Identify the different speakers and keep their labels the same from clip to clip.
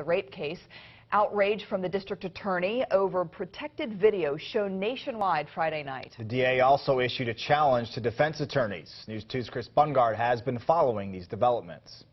Speaker 1: the rape case. Outrage from the district attorney over protected video shown nationwide Friday night.
Speaker 2: The DA also issued a challenge to defense attorneys. News 2's Chris Bundgaard has been following these developments.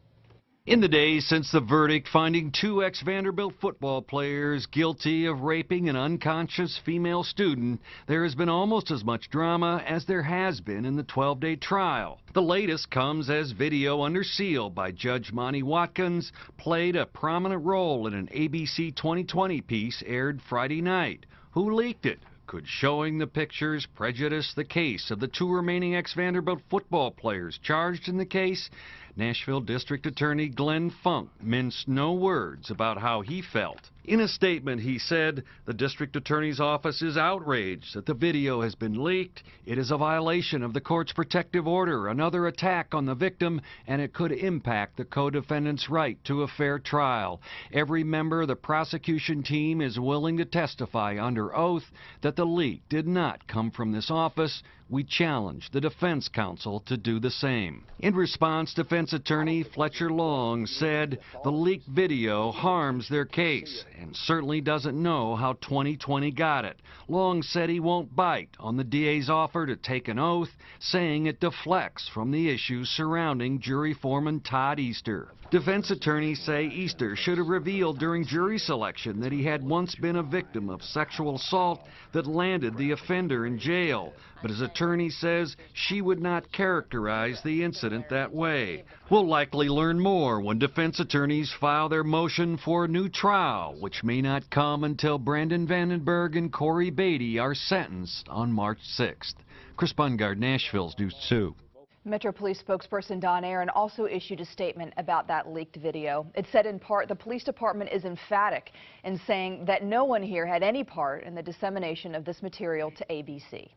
Speaker 3: In the days since the verdict finding two ex-Vanderbilt football players guilty of raping an unconscious female student, there has been almost as much drama as there has been in the 12-day trial. The latest comes as video under seal by Judge Monty Watkins played a prominent role in an ABC 2020 piece aired Friday night. Who leaked it? Could showing the pictures prejudice the case of the two remaining ex-Vanderbilt football players charged in the case? Nashville District Attorney Glenn Funk minced no words about how he felt. In a statement, he said, the district attorney's office is outraged that the video has been leaked. It is a violation of the court's protective order, another attack on the victim, and it could impact the co-defendant's right to a fair trial. Every member of the prosecution team is willing to testify under oath that the leak did not come from this office. We challenge the defense counsel to do the same. In response, defense attorney Fletcher Long said the leaked video harms their case and certainly doesn't know how 2020 got it. Long said he won't bite on the DA's offer to take an oath, saying it deflects from the issues surrounding jury foreman Todd Easter. Defense attorneys say Easter should have revealed during jury selection that he had once been a victim of sexual assault that landed the offender in jail. But his attorney says she would not characterize the incident that way. We'll likely learn more when defense attorneys file their motion for a new trial, which may not come until Brandon Vandenburg and Cory Batey are sentenced on March 6th. Chris Bundgaard, Nashville's News 2.
Speaker 1: Metro Police spokesperson Don Aaron also issued a statement about that leaked video. It said in part the police department is emphatic in saying that no one here had any part in the dissemination of this material to ABC.